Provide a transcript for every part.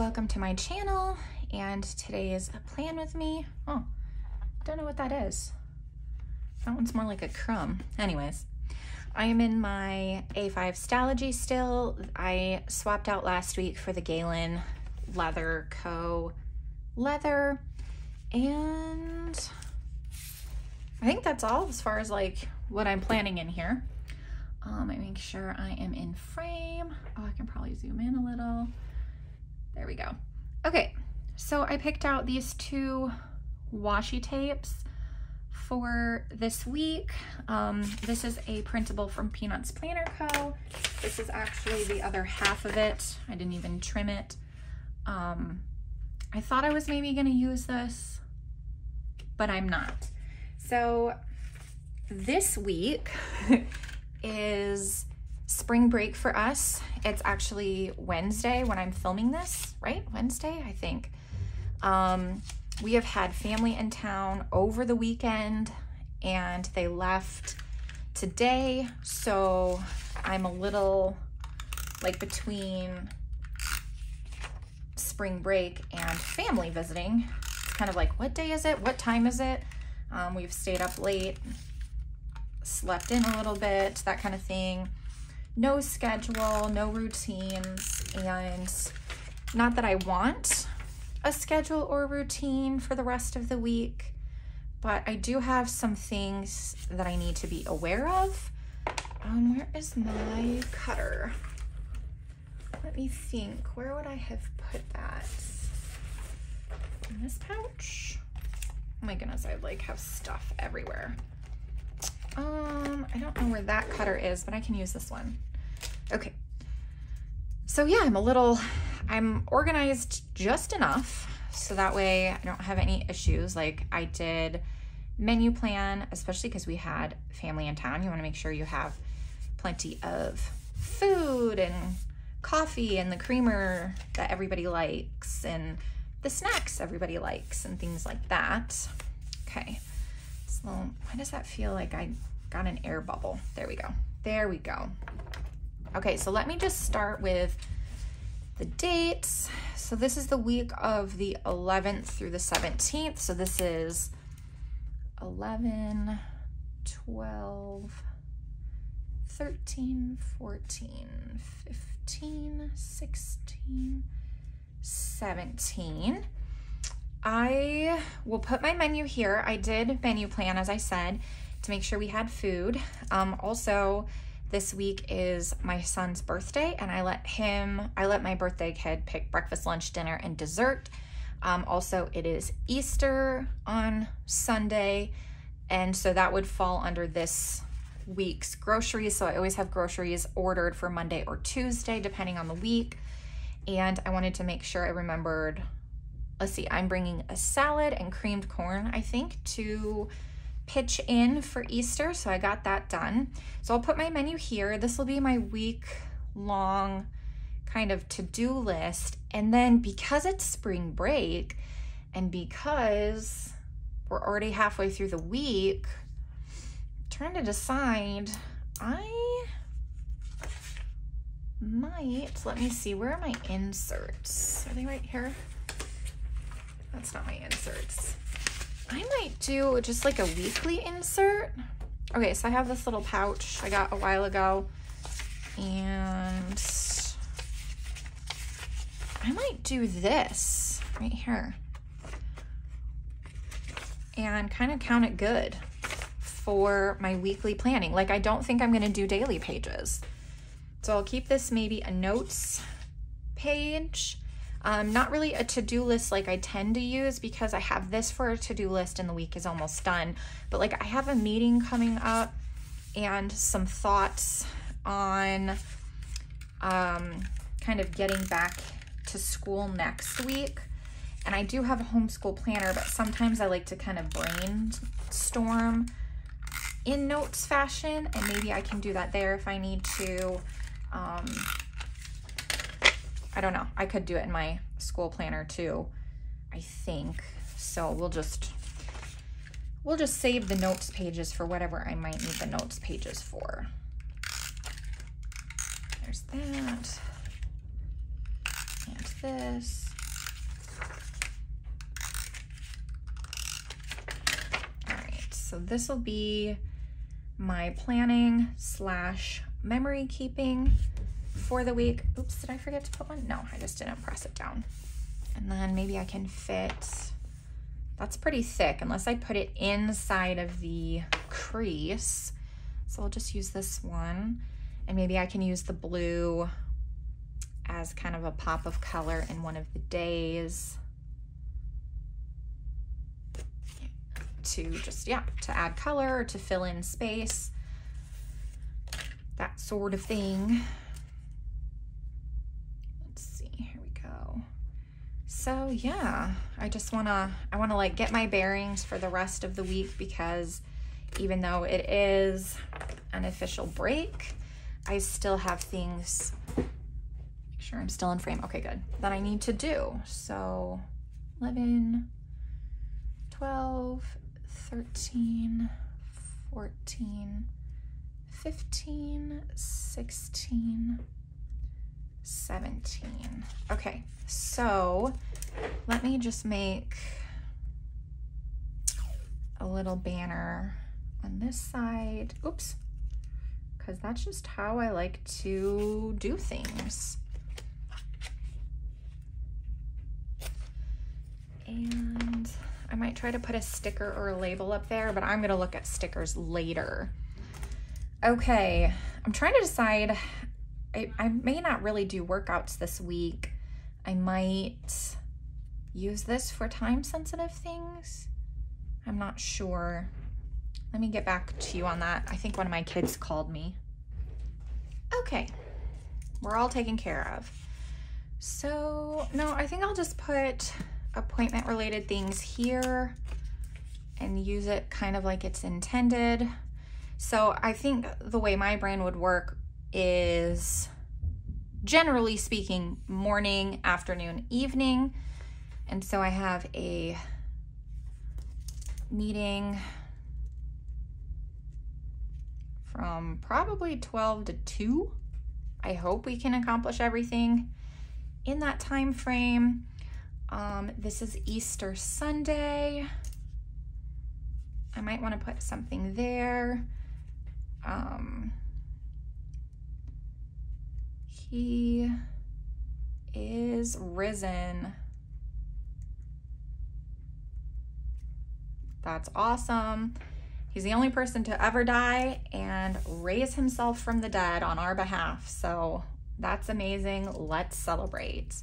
welcome to my channel and today's plan with me. Oh, don't know what that is. That one's more like a crumb. Anyways, I am in my A5 Stalogy still. I swapped out last week for the Galen Leather Co. leather and I think that's all as far as like what I'm planning in here. Um, I make sure I am in frame. Oh, I can probably zoom in a little. There we go. Okay, so I picked out these two washi tapes for this week. Um, this is a printable from Peanuts Planner Co. This is actually the other half of it. I didn't even trim it. Um, I thought I was maybe gonna use this, but I'm not. So this week is spring break for us. It's actually Wednesday when I'm filming this, right? Wednesday, I think. Um, we have had family in town over the weekend and they left today. So I'm a little like between spring break and family visiting. It's kind of like, what day is it? What time is it? Um, we've stayed up late, slept in a little bit, that kind of thing. No schedule, no routines, and not that I want a schedule or routine for the rest of the week, but I do have some things that I need to be aware of. Um, where is my cutter? Let me think, where would I have put that? In this pouch? Oh my goodness, I like have stuff everywhere. Um, I don't know where that cutter is, but I can use this one. Okay. So yeah, I'm a little, I'm organized just enough so that way I don't have any issues. Like I did menu plan, especially because we had family in town. You want to make sure you have plenty of food and coffee and the creamer that everybody likes and the snacks everybody likes and things like that. Okay, so why does that feel like I got an air bubble? There we go. There we go. Okay, so let me just start with the dates. So this is the week of the 11th through the 17th. So this is 11, 12, 13, 14, 15, 16, 17. I will put my menu here. I did menu plan, as I said, to make sure we had food. Um, also, this week is my son's birthday, and I let him, I let my birthday kid pick breakfast, lunch, dinner, and dessert. Um, also, it is Easter on Sunday, and so that would fall under this week's groceries. So I always have groceries ordered for Monday or Tuesday, depending on the week. And I wanted to make sure I remembered, let's see, I'm bringing a salad and creamed corn, I think, to pitch in for Easter. So I got that done. So I'll put my menu here. This will be my week long kind of to-do list. And then because it's spring break and because we're already halfway through the week, I'm trying to decide, I might, let me see, where are my inserts? Are they right here? That's not my inserts. I might do just like a weekly insert. Okay, so I have this little pouch I got a while ago and I might do this right here and kind of count it good for my weekly planning. Like I don't think I'm gonna do daily pages. So I'll keep this maybe a notes page. Um, not really a to-do list like I tend to use because I have this for a to-do list and the week is almost done. But like I have a meeting coming up and some thoughts on um, kind of getting back to school next week. And I do have a homeschool planner, but sometimes I like to kind of brainstorm in notes fashion and maybe I can do that there if I need to. Um, I don't know. I could do it in my school planner too, I think. So we'll just, we'll just save the notes pages for whatever I might need the notes pages for. There's that. And this. All right, so this will be my planning slash memory keeping for the week. Oops, did I forget to put one? No, I just didn't press it down. And then maybe I can fit, that's pretty thick unless I put it inside of the crease. So I'll just use this one and maybe I can use the blue as kind of a pop of color in one of the days. to just, yeah, to add color or to fill in space, that sort of thing. Let's see, here we go. So yeah, I just wanna, I wanna like get my bearings for the rest of the week because even though it is an official break, I still have things, make sure I'm still in frame, okay good, that I need to do. So 11, 12, 13, 14, 15, 16, 17. Okay, so let me just make a little banner on this side. Oops, because that's just how I like to do things. And I might try to put a sticker or a label up there, but I'm gonna look at stickers later. Okay, I'm trying to decide, I, I may not really do workouts this week. I might use this for time sensitive things. I'm not sure. Let me get back to you on that. I think one of my kids called me. Okay, we're all taken care of. So, no, I think I'll just put appointment related things here and use it kind of like it's intended. So I think the way my brain would work is generally speaking morning, afternoon, evening. And so I have a meeting from probably 12 to 2. I hope we can accomplish everything in that time frame. Um, this is Easter Sunday. I might want to put something there. Um, he is risen. That's awesome. He's the only person to ever die and raise himself from the dead on our behalf. So that's amazing. Let's celebrate.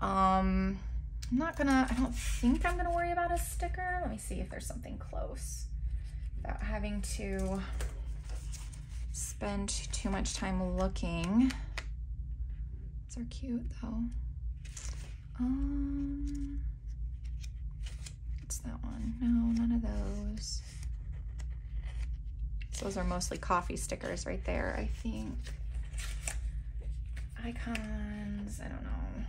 Um, I'm not gonna, I don't think I'm gonna worry about a sticker. Let me see if there's something close without having to spend too much time looking. These are cute though. Um, what's that one? No, none of those. Those are mostly coffee stickers right there, I think. Icons, I don't know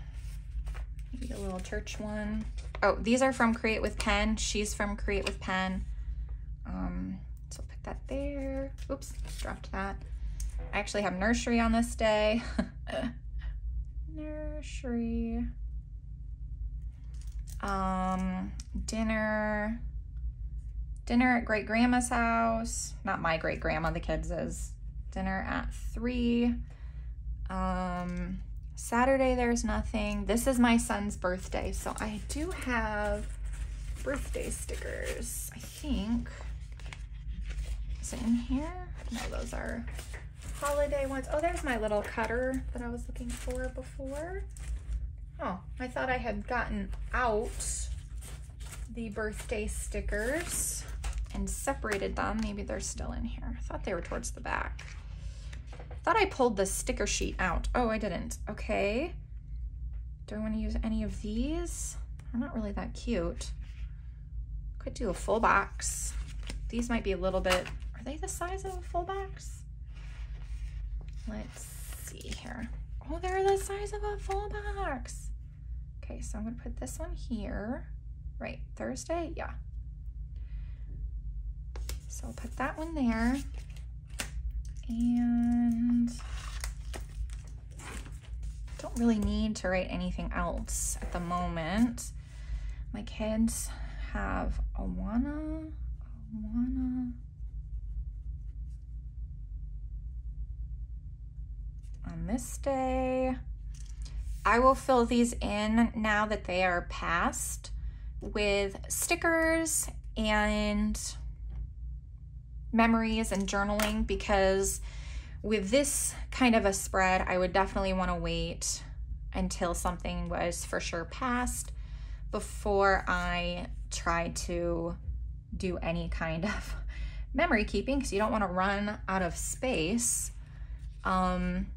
maybe a little church one. Oh, these are from Create with Pen. She's from Create with Pen. Um, so I'll put that there. Oops, dropped that. I actually have nursery on this day. nursery. Um, dinner. Dinner at great grandma's house. Not my great grandma, the kids is. Dinner at three. Um, Saturday, there's nothing. This is my son's birthday, so I do have birthday stickers, I think. Is it in here? No, those are holiday ones. Oh, there's my little cutter that I was looking for before. Oh, I thought I had gotten out the birthday stickers and separated them. Maybe they're still in here. I thought they were towards the back. Thought I pulled the sticker sheet out. Oh, I didn't. Okay. Do I want to use any of these? They're not really that cute. Could do a full box. These might be a little bit, are they the size of a full box? Let's see here. Oh, they're the size of a full box. Okay, so I'm gonna put this one here. Right, Thursday, yeah. So I'll put that one there. And don't really need to write anything else at the moment. My kids have Awana, wanna on this day. I will fill these in now that they are passed with stickers and memories and journaling because with this kind of a spread, I would definitely want to wait until something was for sure passed before I try to do any kind of memory keeping because you don't want to run out of space. Um,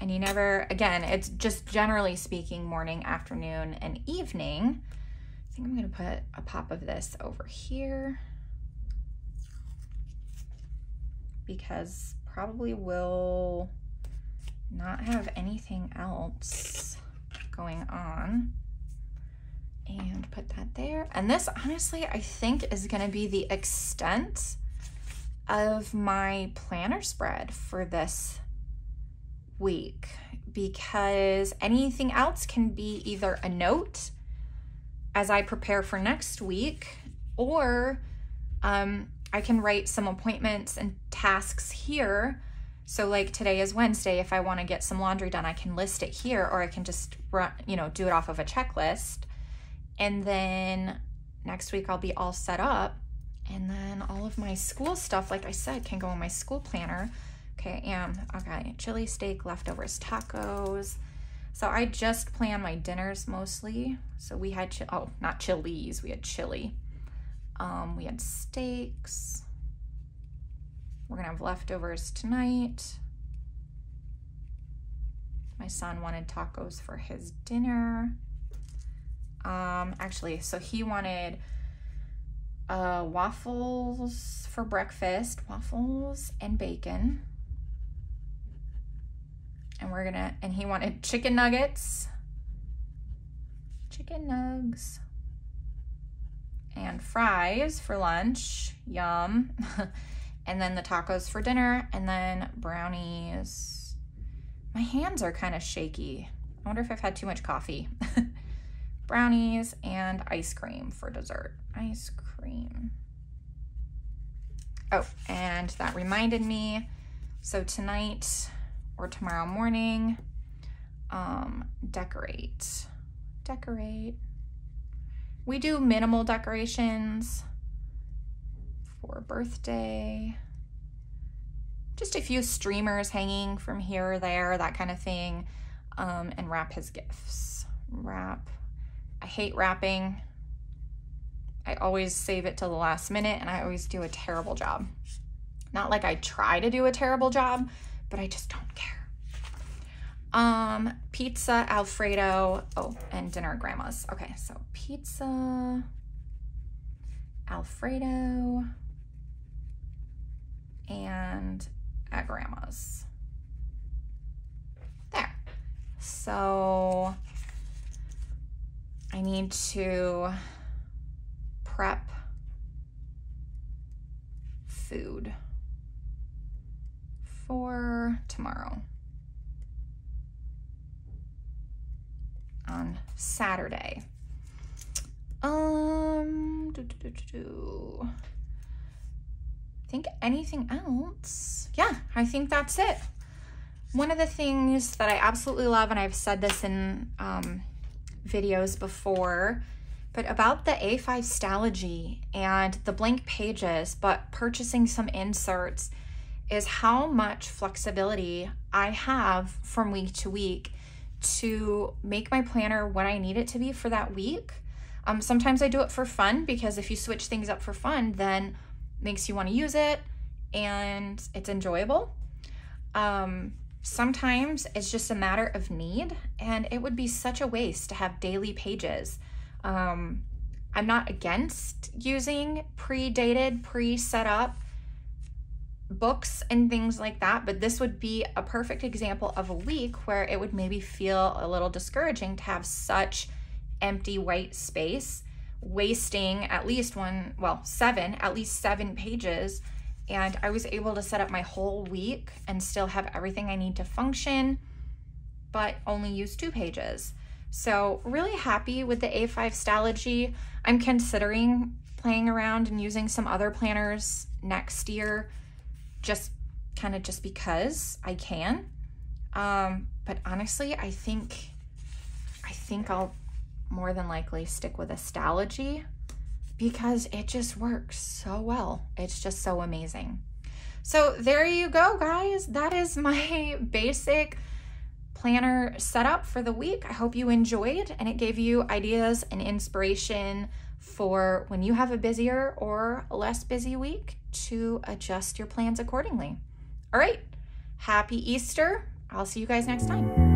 and you never, again, it's just generally speaking morning, afternoon, and evening. I think I'm going to put a pop of this over here because probably will not have anything else going on and put that there. And this honestly, I think is gonna be the extent of my planner spread for this week because anything else can be either a note as I prepare for next week or um, I can write some appointments and tasks here. So like today is Wednesday, if I wanna get some laundry done, I can list it here or I can just run, you know, do it off of a checklist. And then next week I'll be all set up. And then all of my school stuff, like I said, can go in my school planner. Okay, and okay, chili steak, leftovers, tacos. So I just plan my dinners mostly. So we had, oh, not chilies, we had chili. Um, we had steaks. We're gonna have leftovers tonight. My son wanted tacos for his dinner. Um, actually, so he wanted uh, waffles for breakfast, waffles and bacon. We're gonna, and he wanted chicken nuggets, chicken nugs, and fries for lunch. Yum. and then the tacos for dinner, and then brownies. My hands are kind of shaky. I wonder if I've had too much coffee. brownies, and ice cream for dessert. Ice cream. Oh, and that reminded me, so tonight or tomorrow morning, um, decorate. Decorate. We do minimal decorations for birthday. Just a few streamers hanging from here or there, that kind of thing. Um, and wrap his gifts. Wrap I hate wrapping. I always save it till the last minute and I always do a terrible job. Not like I try to do a terrible job, but I just don't care. Um, pizza, Alfredo, oh, and dinner at grandma's. Okay, so pizza, Alfredo, and at grandma's. There. So I need to prep food for tomorrow on Saturday. Um, do, do, do, do. think anything else? Yeah, I think that's it. One of the things that I absolutely love, and I've said this in um, videos before, but about the A5 Stalogy and the blank pages, but purchasing some inserts is how much flexibility I have from week to week to make my planner what I need it to be for that week. Um, sometimes I do it for fun because if you switch things up for fun, then makes you want to use it and it's enjoyable. Um, Sometimes it's just a matter of need, and it would be such a waste to have daily pages. Um, I'm not against using pre-dated, pre-set up books and things like that, but this would be a perfect example of a week where it would maybe feel a little discouraging to have such empty white space, wasting at least one, well, seven, at least seven pages and I was able to set up my whole week and still have everything I need to function, but only use two pages. So really happy with the A5 Stalogy. I'm considering playing around and using some other planners next year, just kind of just because I can. Um, but honestly, I think I think I'll more than likely stick with Stalogy because it just works so well. It's just so amazing. So there you go, guys. That is my basic planner setup for the week. I hope you enjoyed and it gave you ideas and inspiration for when you have a busier or less busy week to adjust your plans accordingly. All right, happy Easter. I'll see you guys next time.